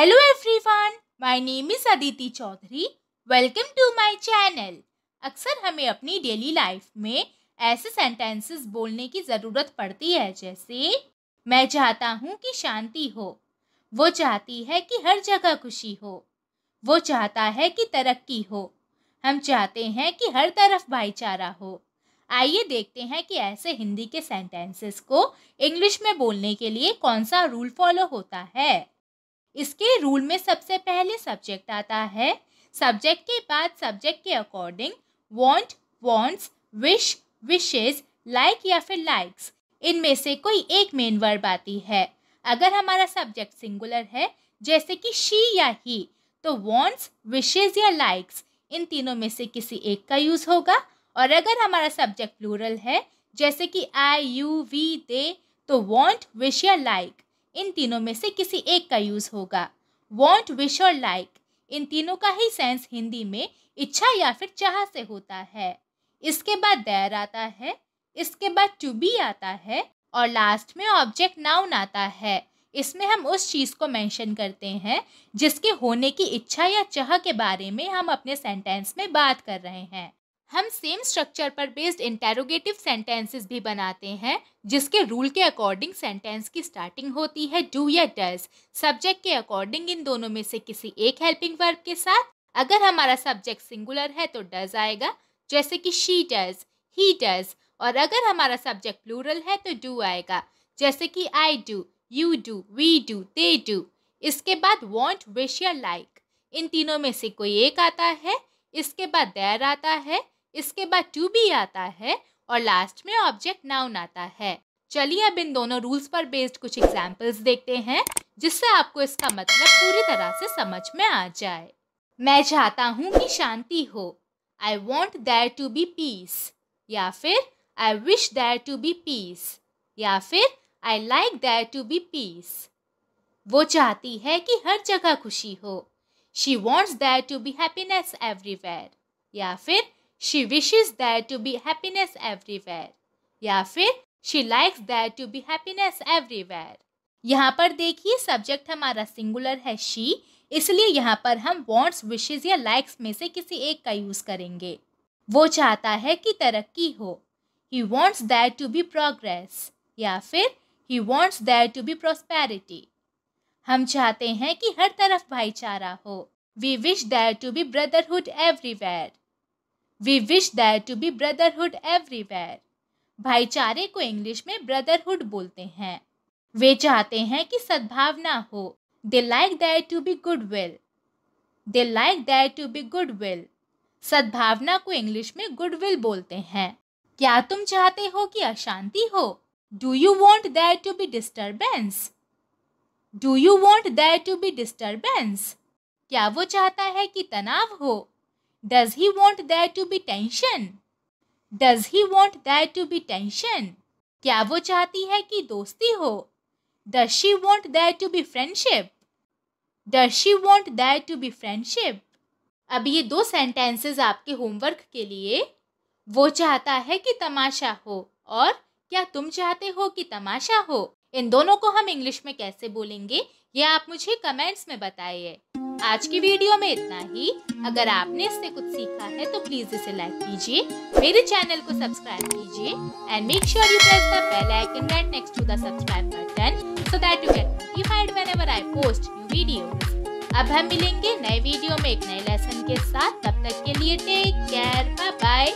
Hello everyone, my name is Aditi Chaudhary welcome to my channel अक्सर हमें अपनी daily life में ऐसे सेंटेंसेस बोलने की ज़रूरत पड़ती है जैसे मैं चाहता हूँ कि शांति हो। वो चाहती है कि हर जगह खुशी हो। वो चाहता है कि तरक्की हो। हम चाहते हैं कि हर तरफ़ भाईचारा हो। आइए देखते हैं कि ऐसे हिंदी के सेंटेंसेस को इंग्लिश में बोलने के लिए कौन सा रूल फॉलो होता है। इसके रूल में सबसे पहले सब्जेक्ट आता है। सब्जेक्ट के बाद सब्जेक्ट के according want wants wish wishes like या फिर लाइक्स इनमें से कोई एक मेन वर्ब आती है। अगर हमारा सब्जेक्ट सिंगुलर है, जैसे कि शी या ही तो वॉन्ट्स विशेज या लाइक्स इन तीनों में से किसी एक का यूज़ होगा। और अगर हमारा सब्जेक्ट प्लूरल है, जैसे कि आई यू वी दे तो वॉन्ट विश या लाइक इन तीनों में से किसी एक का यूज़ होगा। वॉन्ट विश और लाइक इन तीनों का ही सेंस हिंदी में इच्छा या फिर चाह से होता है। इसके बाद देर आता है। इसके बाद टू बी आता है। और लास्ट में ऑब्जेक्ट नाउन आता है। इसमें हम उस चीज़ को मेंशन करते हैं, जिसके होने की इच्छा या चाह के बारे में हम अपने सेंटेंस में बात कर रहे हैं। हम सेम स्ट्रक्चर पर बेस्ड इंटेरोगेटिव सेंटेंसेस भी बनाते हैं, जिसके रूल के अकॉर्डिंग सेंटेंस की स्टार्टिंग होती है डू या डज सब्जेक्ट के अकॉर्डिंग इन दोनों में से किसी एक हेल्पिंग वर्ब के साथ, अगर हमारा सब्जेक्ट सिंगुलर है तो डज आएगा, जैसे कि शी डज ही डज और अगर हमारा सब्जेक्ट प्लूरल है तो डू आएगा, जैसे कि I do you do we do they do इसके बाद वॉन्ट विश या लाइक इन तीनों में से कोई एक आता है, इसके बाद देर आता है इसके बाद टू बी आता है और लास्ट में ऑब्जेक्ट नाउन आता है। चलिए अब इन दोनों रूल्स पर बेस्ड कुछ एग्जाम्पल्स देखते हैं, जिससे आपको इसका मतलब पूरी तरह से समझ में आ जाए। मैं चाहता हूँ कि शांति हो। I want there to be peace या फिर I wish there to be peace या फिर I like there to be peace वो चाहती है कि हर जगह खुशी हो। She wants there to be happiness everywhere या फिर she wishes that to be happiness everywhere या फिर she likes that to be happiness everywhere यहाँ पर देखिए सब्जेक्ट हमारा सिंगुलर है शी इसलिए यहाँ पर हम वॉन्ट्स विशेज या लाइक्स में से किसी एक का यूज़ करेंगे। वो चाहता है कि तरक्की हो। He wants that to be progress या फिर he wants that to be prosperity हम चाहते हैं कि हर तरफ़ भाईचारा हो। We wish that to be brotherhood everywhere we wish that to be brotherhood everywhere भाईचारे को इंग्लिश में ब्रदरहुड बोलते हैं। वे चाहते हैं कि सद्भावना हो। They like that to be good will they like that to be good will सद्भावना को इंग्लिश में गुड विल बोलते हैं। क्या तुम चाहते हो कि अशांति हो? Do you want that to be disturbance do you want that to be disturbance क्या वो चाहता है कि तनाव हो? Does he want there to be tension? Does he want there to be tension? क्या वो चाहती है कि दोस्ती हो Does she want there to be friendship? Does she want there to be friendship? अब ये दो सेंटेंसेस आपके होमवर्क के लिए वो चाहता है कि तमाशा हो और क्या तुम चाहते हो कि तमाशा हो इन दोनों को हम इंग्लिश में कैसे बोलेंगे ये आप मुझे कमेंट्स में बताइए आज की वीडियो में इतना ही। अगर आपने इससे कुछ सीखा है तो प्लीज़ इसे लाइक कीजिए, मेरे चैनल को सब्सक्राइब कीजिए and make sure you press the bell icon right next to the subscribe button so that you get notified whenever I post new videos अब हम मिलेंगे नए वीडियो में एक नए लेसन के साथ। तब तक के लिए टेक केयर बाय बाय